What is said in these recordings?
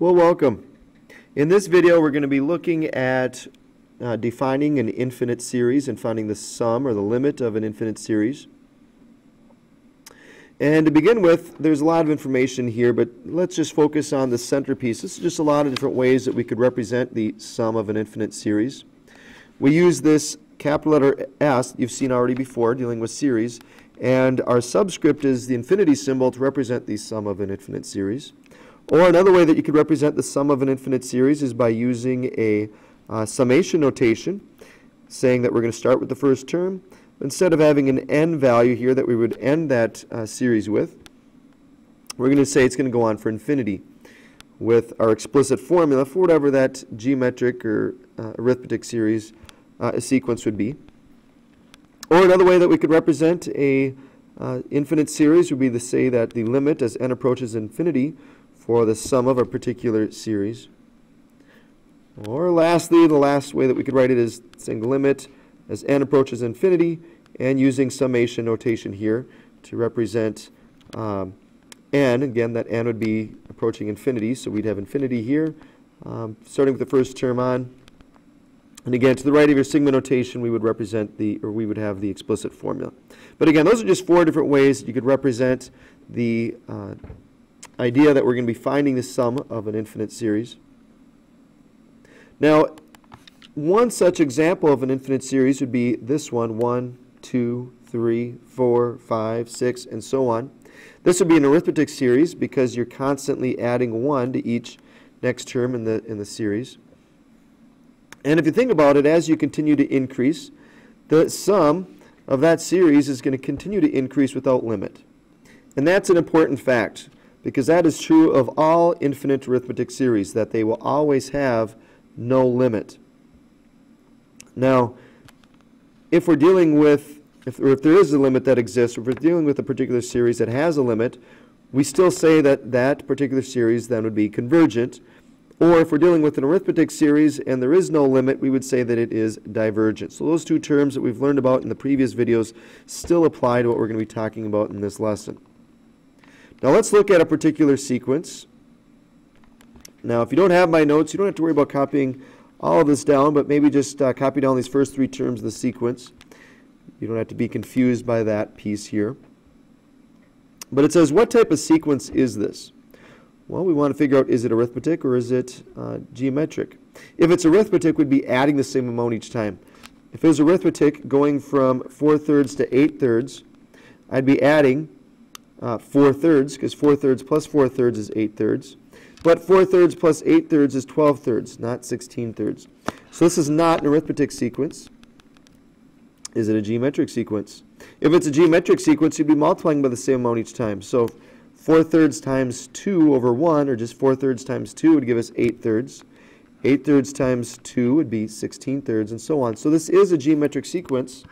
Well, welcome. In this video, we're going to be looking at uh, defining an infinite series and finding the sum or the limit of an infinite series. And to begin with, there's a lot of information here, but let's just focus on the centerpiece. This is just a lot of different ways that we could represent the sum of an infinite series. We use this capital letter S you've seen already before dealing with series, and our subscript is the infinity symbol to represent the sum of an infinite series. Or another way that you could represent the sum of an infinite series is by using a uh, summation notation, saying that we're going to start with the first term. Instead of having an n value here that we would end that uh, series with, we're going to say it's going to go on for infinity with our explicit formula for whatever that geometric or uh, arithmetic series uh, sequence would be. Or another way that we could represent a uh, infinite series would be to say that the limit as n approaches infinity for the sum of a particular series. Or lastly, the last way that we could write it is saying limit as n approaches infinity and using summation notation here to represent um, n. Again, that n would be approaching infinity, so we'd have infinity here, um, starting with the first term on. And again, to the right of your sigma notation, we would represent the, or we would have the explicit formula. But again, those are just four different ways that you could represent the uh, idea that we're going to be finding the sum of an infinite series. Now, one such example of an infinite series would be this one, 1, 2, 3, 4, 5, 6, and so on. This would be an arithmetic series because you're constantly adding 1 to each next term in the, in the series. And if you think about it, as you continue to increase, the sum of that series is going to continue to increase without limit. And that's an important fact because that is true of all infinite arithmetic series, that they will always have no limit. Now, if we're dealing with, if, or if there is a limit that exists, if we're dealing with a particular series that has a limit, we still say that that particular series then would be convergent. Or if we're dealing with an arithmetic series and there is no limit, we would say that it is divergent. So those two terms that we've learned about in the previous videos still apply to what we're going to be talking about in this lesson. Now let's look at a particular sequence. Now if you don't have my notes, you don't have to worry about copying all of this down, but maybe just uh, copy down these first three terms of the sequence. You don't have to be confused by that piece here. But it says, what type of sequence is this? Well, we want to figure out, is it arithmetic or is it uh, geometric? If it's arithmetic, we'd be adding the same amount each time. If it was arithmetic going from 4 thirds to 8 thirds, I'd be adding uh, 4 thirds, because 4 thirds plus 4 thirds is 8 thirds. But 4 thirds plus 8 thirds is 12 thirds, not 16 thirds. So this is not an arithmetic sequence. Is it a geometric sequence? If it's a geometric sequence, you'd be multiplying by the same amount each time. So 4 thirds times 2 over 1, or just 4 thirds times 2 would give us 8 thirds. 8 thirds times 2 would be 16 thirds, and so on. So this is a geometric sequence.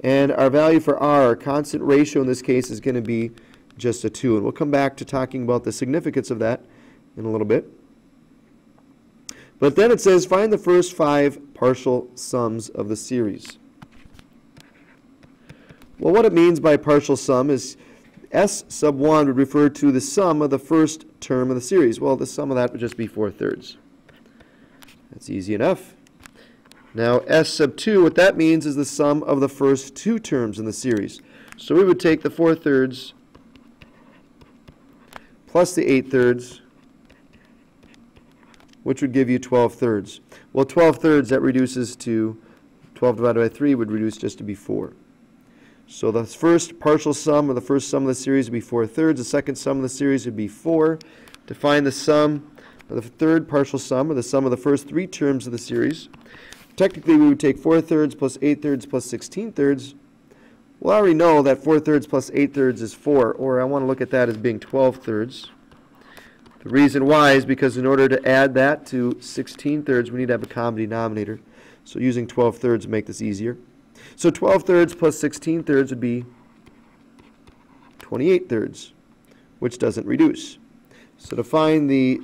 And our value for r, our constant ratio in this case, is going to be just a 2. And we'll come back to talking about the significance of that in a little bit. But then it says, find the first five partial sums of the series. Well, what it means by partial sum is S sub 1 would refer to the sum of the first term of the series. Well, the sum of that would just be 4 thirds. That's easy enough. Now, S sub 2, what that means is the sum of the first two terms in the series. So we would take the 4 thirds plus the 8 thirds, which would give you 12 thirds. Well, 12 thirds, that reduces to 12 divided by 3 would reduce just to be 4. So the first partial sum, or the first sum of the series, would be 4 thirds. The second sum of the series would be 4. To find the sum of the third partial sum, or the sum of the first three terms of the series, technically we would take 4 thirds plus 8 thirds plus 16 thirds. Well, I already know that 4 thirds plus 8 thirds is 4, or I want to look at that as being 12 thirds. The reason why is because in order to add that to 16 thirds, we need to have a common denominator. So using 12 thirds would make this easier. So 12 thirds plus 16 thirds would be 28 thirds, which doesn't reduce. So to find the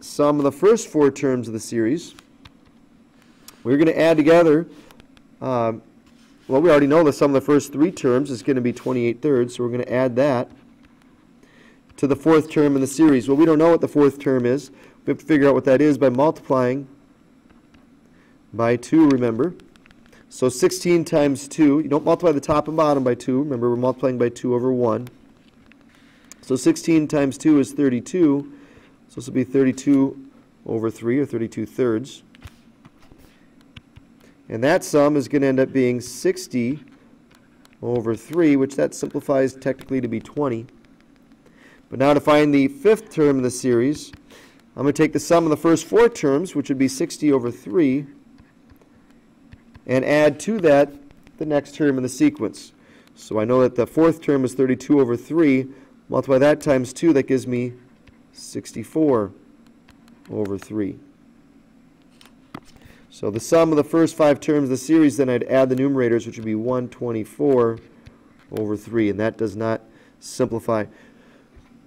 sum of the first four terms of the series, we're going to add together, um, well, we already know the sum of the first three terms is going to be 28 thirds, so we're going to add that to the fourth term in the series? Well, we don't know what the fourth term is. We have to figure out what that is by multiplying by 2, remember. So 16 times 2, you don't multiply the top and bottom by 2. Remember, we're multiplying by 2 over 1. So 16 times 2 is 32. So this will be 32 over 3, or 32 thirds. And that sum is going to end up being 60 over 3, which that simplifies technically to be 20. But now to find the fifth term in the series, I'm going to take the sum of the first four terms, which would be 60 over 3, and add to that the next term in the sequence. So I know that the fourth term is 32 over 3. Multiply that times 2, that gives me 64 over 3. So the sum of the first five terms of the series, then I'd add the numerators, which would be 124 over 3, and that does not simplify.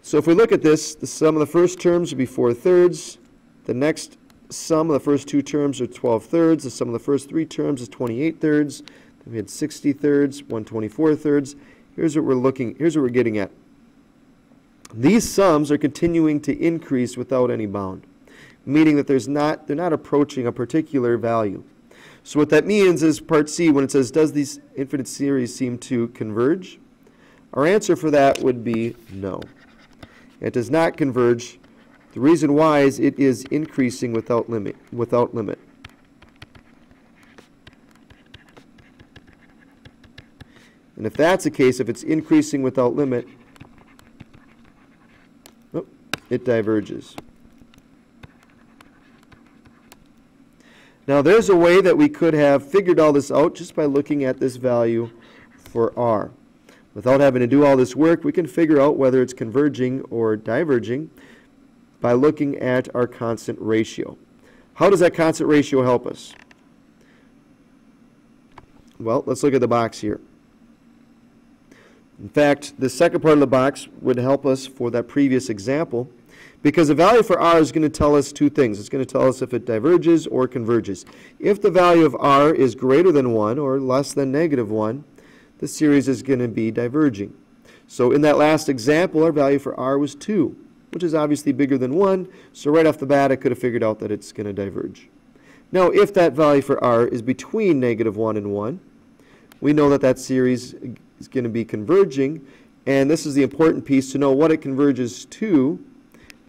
So if we look at this, the sum of the first terms would be 4 thirds. The next sum of the first two terms are 12 thirds. The sum of the first three terms is 28 thirds. Then we had 60 thirds, 124 thirds. Here's what we're looking, here's what we're getting at. These sums are continuing to increase without any bound, meaning that there's not, they're not approaching a particular value. So what that means is part C, when it says, does these infinite series seem to converge? Our answer for that would be no. It does not converge. The reason why is it is increasing without limit. Without limit. And if that's the case, if it's increasing without limit, oh, it diverges. Now there's a way that we could have figured all this out just by looking at this value for r. Without having to do all this work, we can figure out whether it's converging or diverging by looking at our constant ratio. How does that constant ratio help us? Well, let's look at the box here. In fact, the second part of the box would help us for that previous example because the value for r is going to tell us two things. It's going to tell us if it diverges or converges. If the value of r is greater than 1 or less than negative 1, the series is going to be diverging. So in that last example, our value for r was 2, which is obviously bigger than 1. So right off the bat, I could have figured out that it's going to diverge. Now, if that value for r is between negative 1 and 1, we know that that series is going to be converging. And this is the important piece to know what it converges to.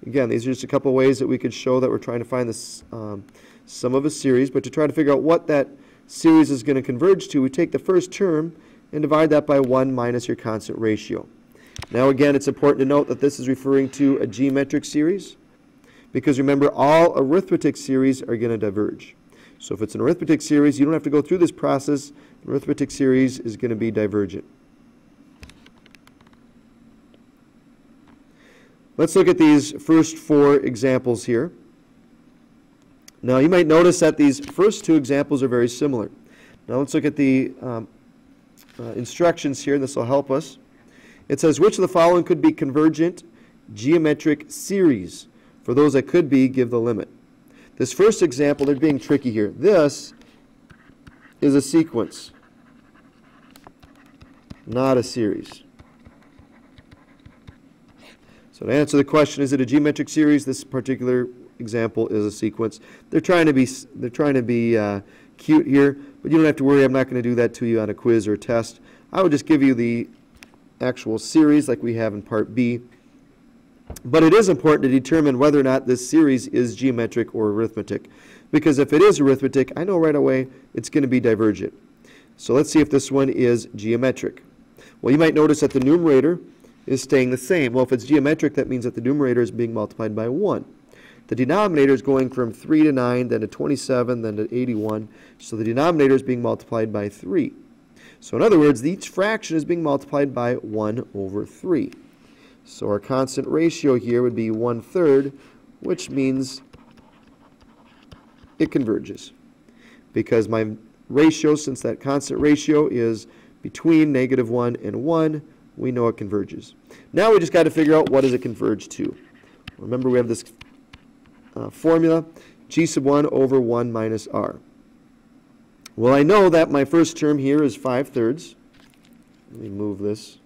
Again, these are just a couple ways that we could show that we're trying to find the um, sum of a series. But to try to figure out what that series is going to converge to, we take the first term and divide that by 1 minus your constant ratio. Now again, it's important to note that this is referring to a geometric series because remember all arithmetic series are going to diverge. So if it's an arithmetic series, you don't have to go through this process. An arithmetic series is going to be divergent. Let's look at these first four examples here. Now you might notice that these first two examples are very similar. Now let's look at the um, uh, instructions here. This will help us. It says, which of the following could be convergent geometric series? For those that could be, give the limit. This first example, they're being tricky here. This is a sequence, not a series. So to answer the question, is it a geometric series? This particular example is a sequence. They're trying to be, they're trying to be uh, cute here, but you don't have to worry. I'm not going to do that to you on a quiz or a test. I will just give you the actual series like we have in Part B. But it is important to determine whether or not this series is geometric or arithmetic. Because if it is arithmetic, I know right away it's going to be divergent. So let's see if this one is geometric. Well, you might notice that the numerator is staying the same. Well, if it's geometric, that means that the numerator is being multiplied by 1. The denominator is going from 3 to 9, then to 27, then to 81. So the denominator is being multiplied by 3. So in other words, each fraction is being multiplied by 1 over 3. So our constant ratio here would be 1 third, which means it converges. Because my ratio, since that constant ratio is between negative 1 and 1, we know it converges. Now we just got to figure out what does it converge to. Remember we have this uh, formula, g sub 1 over 1 minus r. Well, I know that my first term here is 5 thirds. Let me move this.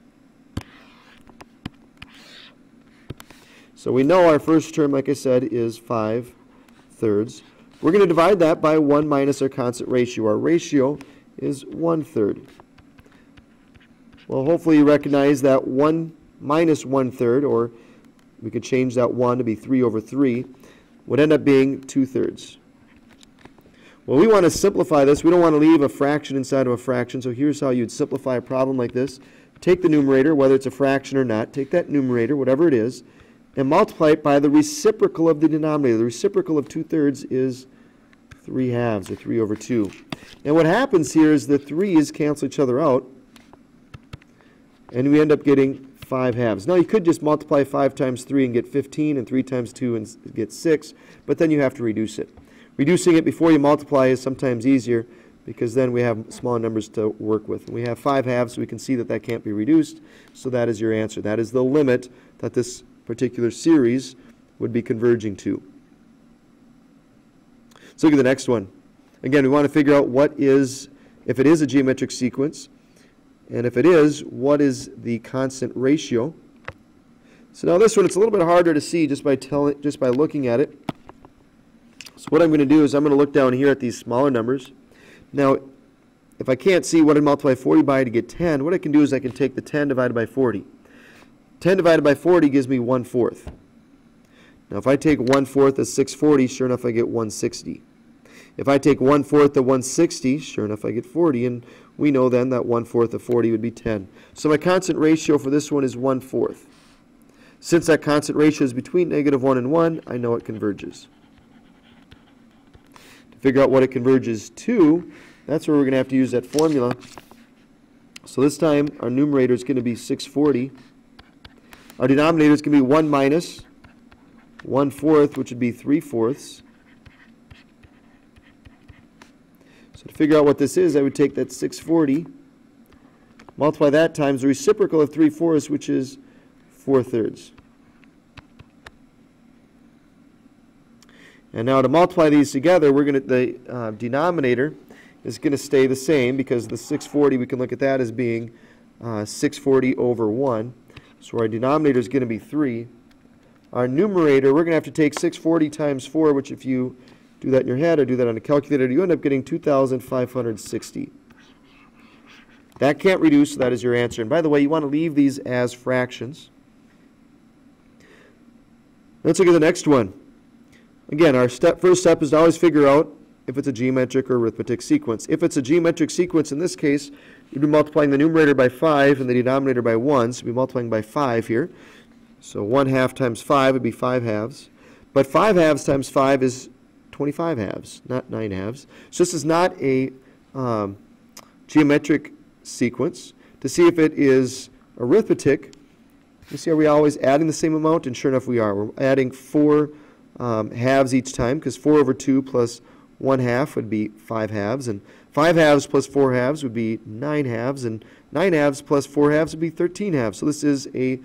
So we know our first term, like I said, is 5 thirds. We're going to divide that by 1 minus our constant ratio. Our ratio is 1 third. Well, hopefully you recognize that 1 minus 1 third, or we could change that 1 to be 3 over 3, would end up being 2 thirds. Well, we want to simplify this. We don't want to leave a fraction inside of a fraction, so here's how you'd simplify a problem like this. Take the numerator, whether it's a fraction or not, take that numerator, whatever it is, and multiply it by the reciprocal of the denominator. The reciprocal of 2 thirds is 3 halves, or 3 over 2. And what happens here is the 3's cancel each other out, and we end up getting 5 halves. Now you could just multiply 5 times 3 and get 15, and 3 times 2 and get 6, but then you have to reduce it. Reducing it before you multiply is sometimes easier, because then we have small numbers to work with. We have 5 halves, so we can see that that can't be reduced, so that is your answer. That is the limit that this particular series would be converging to. Let's look at the next one. Again, we want to figure out what is, if it is a geometric sequence, and if it is, what is the constant ratio. So now this one, it's a little bit harder to see just by, telling, just by looking at it. So what I'm going to do is I'm going to look down here at these smaller numbers. Now, if I can't see what I multiply 40 by to get 10, what I can do is I can take the 10 divided by 40. 10 divided by 40 gives me 1 fourth. Now if I take 1 fourth of 640, sure enough I get 160. If I take 1 fourth of 160, sure enough I get 40, and we know then that 1 fourth of 40 would be 10. So my constant ratio for this one is 1 fourth. Since that constant ratio is between negative 1 and 1, I know it converges. To figure out what it converges to, that's where we're going to have to use that formula. So this time our numerator is going to be 640. Our denominator is going to be 1 minus 1 fourth, which would be 3 fourths. So to figure out what this is, I would take that 640, multiply that times the reciprocal of 3 fourths, which is 4 thirds. And now to multiply these together, we're going to, the uh, denominator is going to stay the same because the 640, we can look at that as being uh, 640 over 1. So our denominator is going to be 3. Our numerator, we're going to have to take 640 times 4, which if you do that in your head or do that on a calculator, you end up getting 2,560. That can't reduce, so that is your answer. And by the way, you want to leave these as fractions. Let's look at the next one. Again, our step, first step is to always figure out if it's a geometric or arithmetic sequence. If it's a geometric sequence, in this case, You'd be multiplying the numerator by 5 and the denominator by 1, so we'd be multiplying by 5 here. So 1 half times 5 would be 5 halves. But 5 halves times 5 is 25 halves, not 9 halves. So this is not a um, geometric sequence. To see if it is arithmetic, you see are we always adding the same amount? And sure enough we are. We're adding 4 um, halves each time because 4 over 2 plus 1 half would be 5 halves. And 5 halves plus 4 halves would be 9 halves, and 9 halves plus 4 halves would be 13 halves. So this is a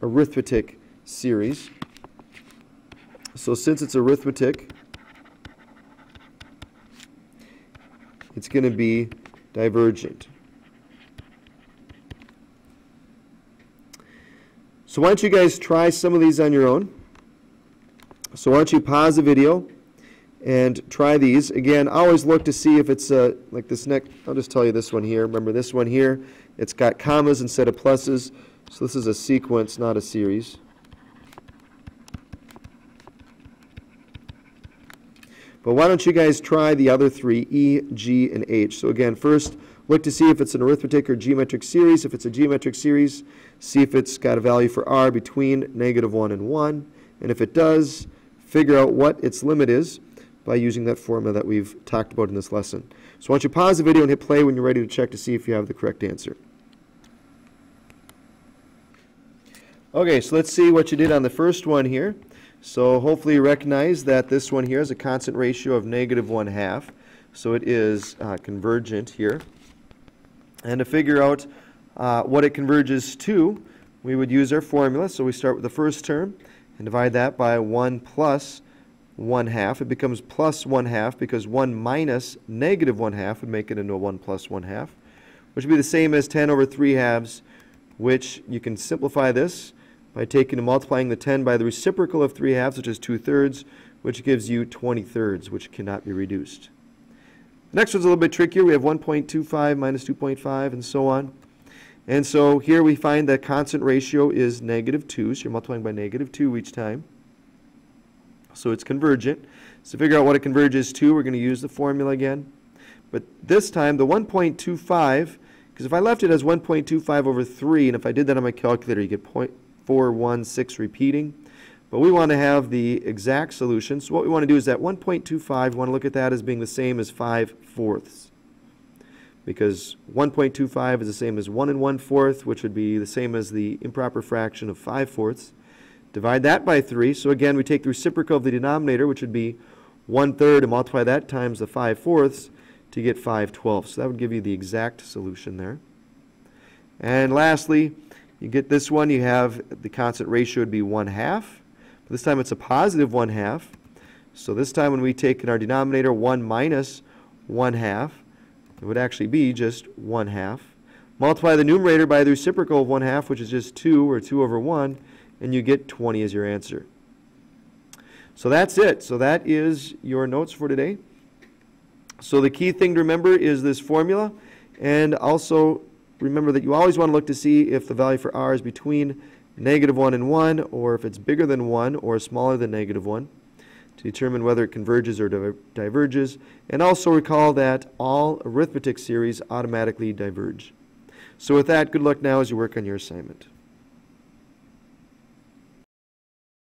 arithmetic series. So since it's arithmetic, it's going to be divergent. So why don't you guys try some of these on your own? So why don't you pause the video and try these. Again, always look to see if it's uh, like this next, I'll just tell you this one here. Remember this one here, it's got commas instead of pluses. So this is a sequence, not a series. But why don't you guys try the other three, E, G, and H. So again, first, look to see if it's an arithmetic or geometric series. If it's a geometric series, see if it's got a value for r between negative 1 and 1. And if it does, figure out what its limit is by using that formula that we've talked about in this lesson. So why don't you pause the video and hit play when you're ready to check to see if you have the correct answer. Okay, so let's see what you did on the first one here. So hopefully you recognize that this one here is a constant ratio of negative 1 half. So it is uh, convergent here. And to figure out uh, what it converges to, we would use our formula. So we start with the first term and divide that by 1 plus 1 half. It becomes plus 1 half because 1 minus negative 1 half would make it into a 1 plus 1 half, which would be the same as 10 over 3 halves, which you can simplify this by taking and multiplying the 10 by the reciprocal of 3 halves, which is 2 thirds, which gives you 20 thirds, which cannot be reduced. Next one's a little bit trickier. We have 1.25 minus 2.5 and so on. And so here we find that constant ratio is negative 2, so you're multiplying by negative 2 each time. So it's convergent. So to figure out what it converges to, we're going to use the formula again. But this time, the 1.25, because if I left it as 1.25 over 3, and if I did that on my calculator, you get 0.416 repeating. But we want to have the exact solution. So what we want to do is that 1.25, we want to look at that as being the same as 5 fourths. Because 1.25 is the same as 1 and 1 fourth, which would be the same as the improper fraction of 5 fourths. Divide that by 3. So again, we take the reciprocal of the denominator, which would be 1 third, and multiply that times the 5 fourths to get 5 twelfths. So that would give you the exact solution there. And lastly, you get this one, you have the constant ratio would be 1 half. But this time it's a positive 1 half. So this time when we take in our denominator 1 minus 1 half, it would actually be just 1 half. Multiply the numerator by the reciprocal of 1 half, which is just 2, or 2 over 1, and you get 20 as your answer. So that's it. So that is your notes for today. So the key thing to remember is this formula, and also remember that you always want to look to see if the value for r is between negative 1 and 1, or if it's bigger than 1 or smaller than negative 1 to determine whether it converges or diverges. And also recall that all arithmetic series automatically diverge. So with that, good luck now as you work on your assignment.